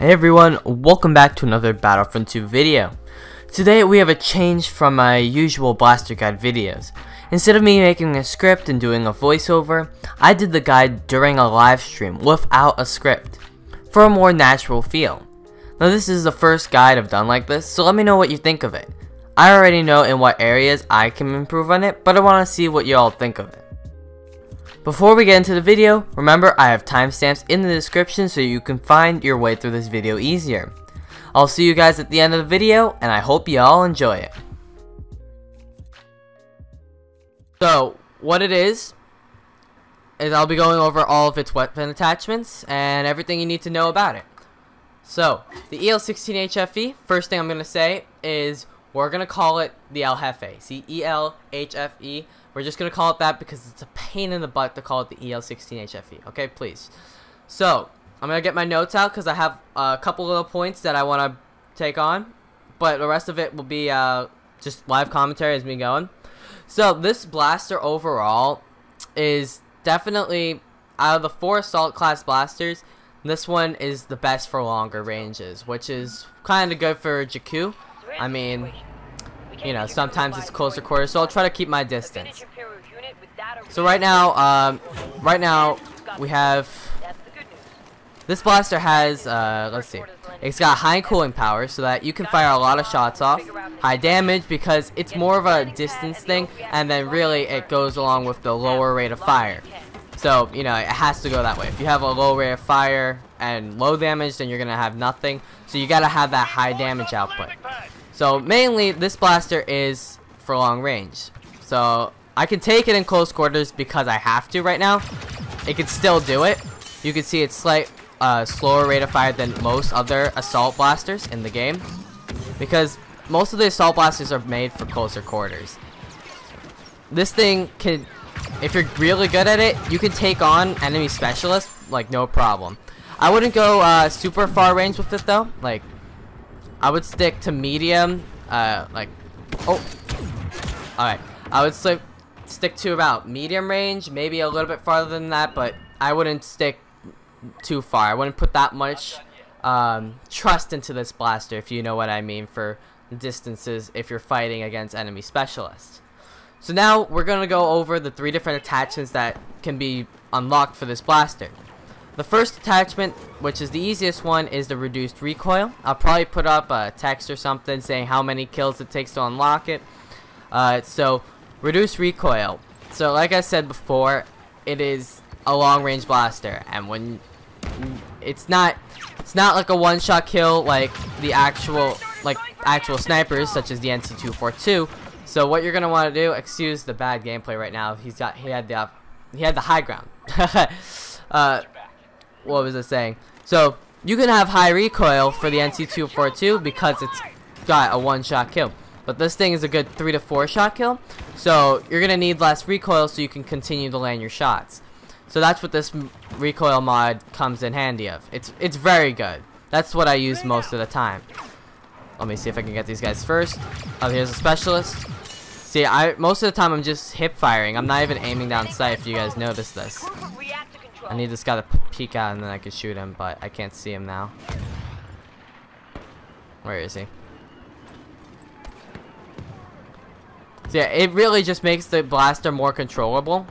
Hey everyone, welcome back to another Battlefront 2 video. Today we have a change from my usual blaster guide videos. Instead of me making a script and doing a voiceover, I did the guide during a live stream without a script, for a more natural feel. Now this is the first guide I've done like this, so let me know what you think of it. I already know in what areas I can improve on it, but I want to see what y'all think of it. Before we get into the video, remember I have timestamps in the description so you can find your way through this video easier. I'll see you guys at the end of the video, and I hope you all enjoy it. So, what it is, is I'll be going over all of its weapon attachments, and everything you need to know about it. So, the EL-16HFE, first thing I'm going to say is, we're going to call it the El Jefe. See, E-L-H-F-E. We're just going to call it that because it's a pain in the butt to call it the EL16HFE. Okay, please. So, I'm going to get my notes out because I have a couple little points that I want to take on. But the rest of it will be uh, just live commentary as me going. So, this blaster overall is definitely, out of the four assault class blasters, this one is the best for longer ranges, which is kind of good for Jakku. I mean, you know, sometimes it's closer quarters, so I'll try to keep my distance. So right now, um, right now, we have, this blaster has, uh, let's see, it's got high cooling power so that you can fire a lot of shots off, high damage because it's more of a distance thing, and then really it goes along with the lower rate of fire. So, you know, it has to go that way. If you have a low rate of fire and low damage, then you're going to have nothing. So you got to have that high damage output. So mainly this blaster is for long range. So I can take it in close quarters because I have to right now. It can still do it. You can see it's slight uh, slower rate of fire than most other assault blasters in the game. Because most of the assault blasters are made for closer quarters. This thing can, if you're really good at it, you can take on enemy specialists like no problem. I wouldn't go uh, super far range with it though. Like I would stick to medium, uh, like, oh, alright, I would stick, stick to about medium range, maybe a little bit farther than that, but I wouldn't stick too far, I wouldn't put that much, um, trust into this blaster, if you know what I mean, for distances if you're fighting against enemy specialists. So now, we're gonna go over the three different attachments that can be unlocked for this blaster. The first attachment, which is the easiest one, is the reduced recoil. I'll probably put up a text or something saying how many kills it takes to unlock it. Uh, so, reduced recoil. So, like I said before, it is a long-range blaster, and when it's not, it's not like a one-shot kill like the actual, like actual snipers such as the NT242. So, what you're gonna want to do? Excuse the bad gameplay right now. He's got, he had the, uh, he had the high ground. uh, what was I saying? So you can have high recoil for the NT242 because it's got a one-shot kill. But this thing is a good three to four shot kill, so you're gonna need less recoil so you can continue to land your shots. So that's what this recoil mod comes in handy of. It's it's very good. That's what I use most of the time. Let me see if I can get these guys first. Oh, here's a specialist. See, I most of the time I'm just hip firing. I'm not even aiming down sight. If you guys notice this. I need this guy to peek out and then I can shoot him, but I can't see him now. Where is he? So yeah, it really just makes the blaster more controllable.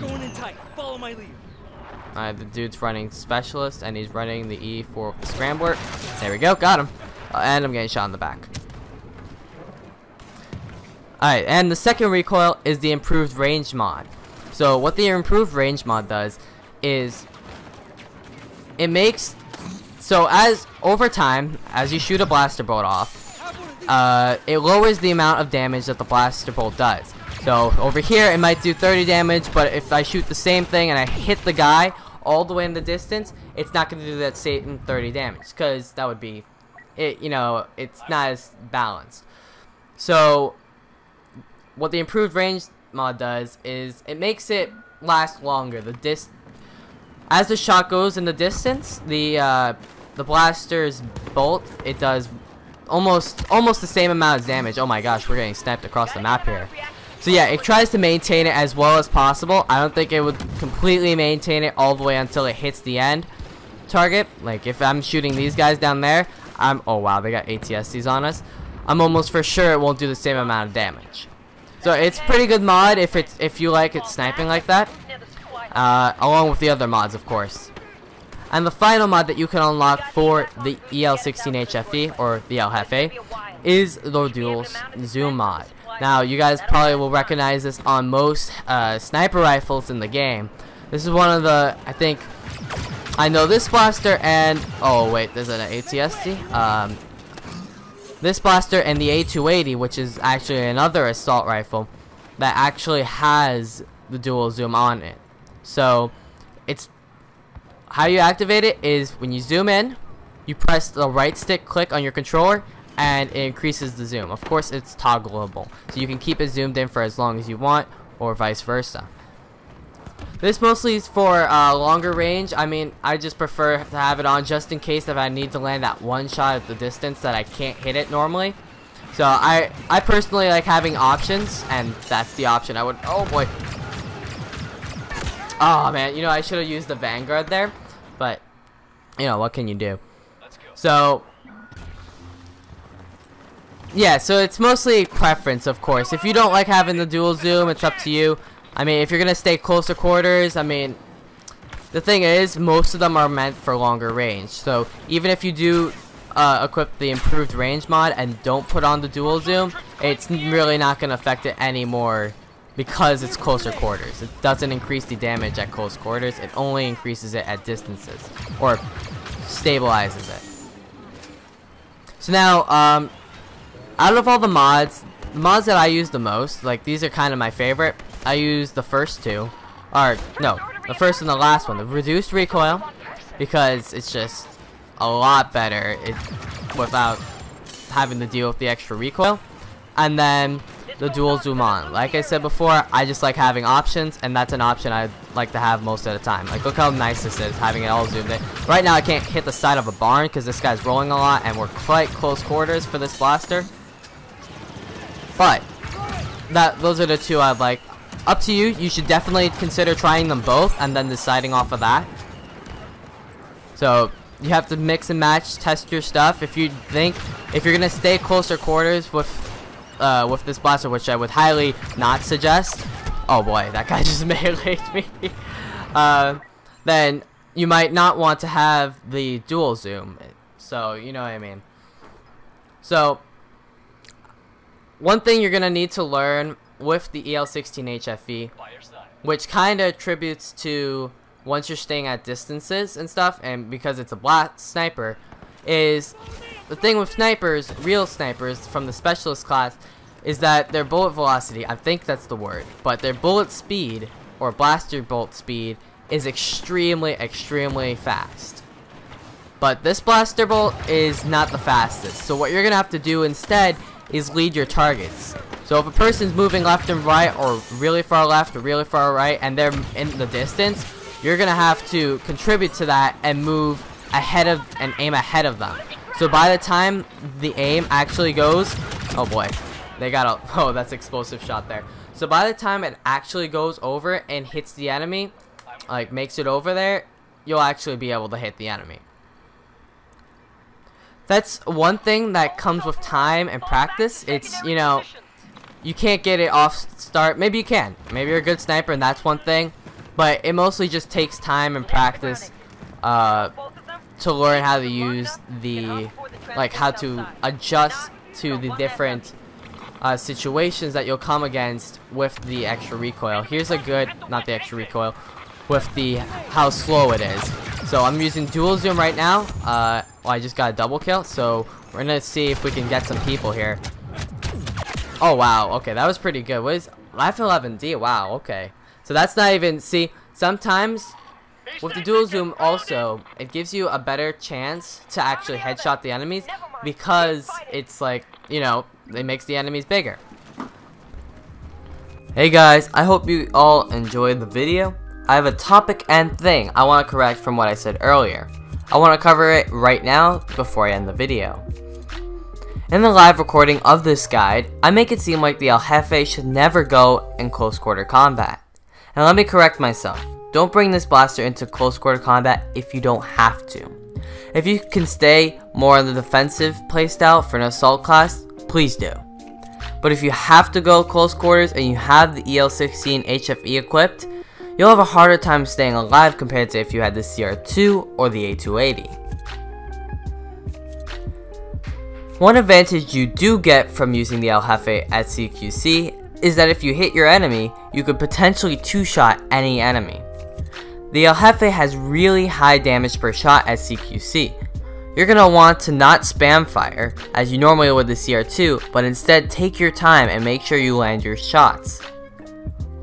Going in tight. Follow my lead. Alright, the dude's running specialist and he's running the E for scrambler. There we go, got him. Uh, and I'm getting shot in the back. Alright, and the second recoil is the improved range mod. So what the improved range mod does is it makes so as over time as you shoot a blaster bolt off uh, it lowers the amount of damage that the blaster bolt does. So over here it might do 30 damage but if I shoot the same thing and I hit the guy all the way in the distance it's not going to do that same 30 damage because that would be it you know it's not as balanced. So what the improved range mod does is it makes it last longer. The dis as the shot goes in the distance, the uh, the blaster's bolt it does almost almost the same amount of damage. Oh my gosh, we're getting sniped across the map here. So yeah, it tries to maintain it as well as possible. I don't think it would completely maintain it all the way until it hits the end. target. Like if I'm shooting these guys down there, I'm oh wow they got ATSTs on us. I'm almost for sure it won't do the same amount of damage. So it's pretty good mod if it's if you like it sniping like that, uh, along with the other mods of course. And the final mod that you can unlock for the EL16HFE or the El is the dual zoom mod. Now you guys probably will recognize this on most uh, sniper rifles in the game. This is one of the I think I know this blaster and oh wait there's an ATST. Um, this blaster and the A280 which is actually another assault rifle that actually has the dual zoom on it. So it's how you activate it is when you zoom in, you press the right stick click on your controller and it increases the zoom. Of course, it's toggleable, so you can keep it zoomed in for as long as you want or vice versa. This mostly is for uh, longer range. I mean, I just prefer to have it on just in case if I need to land that one shot at the distance that I can't hit it normally. So I, I personally like having options, and that's the option I would. Oh boy. Oh man, you know I should have used the Vanguard there. But, you know, what can you do? So, yeah, so it's mostly preference, of course. If you don't like having the dual zoom, it's up to you. I mean, if you're going to stay closer quarters, I mean, the thing is, most of them are meant for longer range. So, even if you do uh, equip the improved range mod and don't put on the dual zoom, it's really not going to affect it anymore because it's closer quarters. It doesn't increase the damage at close quarters, it only increases it at distances, or stabilizes it. So now, um, out of all the mods, the mods that I use the most, like these are kind of my favorite, I use the first two, or no, the first and the last one, the reduced recoil, because it's just a lot better it, without having to deal with the extra recoil, and then the dual zoom on. Like I said before, I just like having options, and that's an option I like to have most of the time. Like, look how nice this is, having it all zoomed in. Right now, I can't hit the side of a barn because this guy's rolling a lot, and we're quite close quarters for this blaster. But, that those are the two I'd like. Up to you. You should definitely consider trying them both, and then deciding off of that. So, you have to mix and match, test your stuff. If you think, if you're going to stay closer quarters with uh, with this blaster, which I would highly not suggest. Oh boy, that guy just meleeed me. uh, then you might not want to have the dual zoom. So, you know what I mean. So, one thing you're going to need to learn with the EL16HFE, which kind of attributes to once you're staying at distances and stuff, and because it's a black sniper, is the thing with snipers, real snipers from the specialist class, is that their bullet velocity, I think that's the word, but their bullet speed, or blaster bolt speed, is extremely, extremely fast. But this blaster bolt is not the fastest, so what you're going to have to do instead is lead your targets. So if a person's moving left and right, or really far left, or really far right, and they're in the distance, you're going to have to contribute to that and move ahead of, and aim ahead of them. So by the time the aim actually goes, oh boy, they got a, oh that's explosive shot there. So by the time it actually goes over and hits the enemy, like makes it over there, you'll actually be able to hit the enemy. That's one thing that comes with time and practice. It's, you know, you can't get it off start. Maybe you can. Maybe you're a good sniper and that's one thing. But it mostly just takes time and practice uh, to learn how to use the, like how to adjust to the different uh, situations that you'll come against with the extra recoil. Here's a good, not the extra recoil, with the how slow it is. So I'm using dual zoom right now. Uh, well, I just got a double kill, so we're gonna see if we can get some people here. Oh wow, okay, that was pretty good. What is Life 11D? Wow, okay. So that's not even see. Sometimes with the dual zoom also, it gives you a better chance to actually headshot the enemies because it's like, you know, it makes the enemies bigger. Hey guys, I hope you all enjoyed the video. I have a topic and thing I want to correct from what I said earlier. I want to cover it right now before I end the video. In the live recording of this guide, I make it seem like the El Jefe should never go in close quarter combat. And let me correct myself. Don't bring this blaster into close quarter combat if you don't have to. If you can stay more on the defensive playstyle for an assault class, please do. But if you have to go close quarters and you have the EL16 HFE equipped, you'll have a harder time staying alive compared to if you had the CR2 or the A280. One advantage you do get from using the El Jefe at CQC is that if you hit your enemy, you could potentially two-shot any enemy. The El Jefe has really high damage per shot at CQC. You're going to want to not spam fire, as you normally would the CR2, but instead take your time and make sure you land your shots.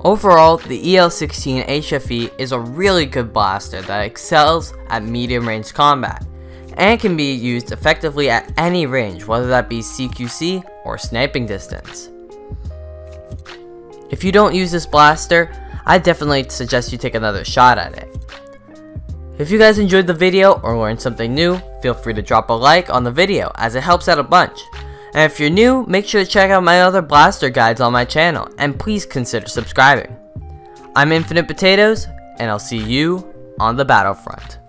Overall, the EL16 HFE is a really good blaster that excels at medium range combat, and can be used effectively at any range, whether that be CQC or sniping distance. If you don't use this blaster, I definitely suggest you take another shot at it. If you guys enjoyed the video or learned something new, feel free to drop a like on the video as it helps out a bunch. And if you're new, make sure to check out my other blaster guides on my channel, and please consider subscribing. I'm Infinite Potatoes, and I'll see you on the battlefront.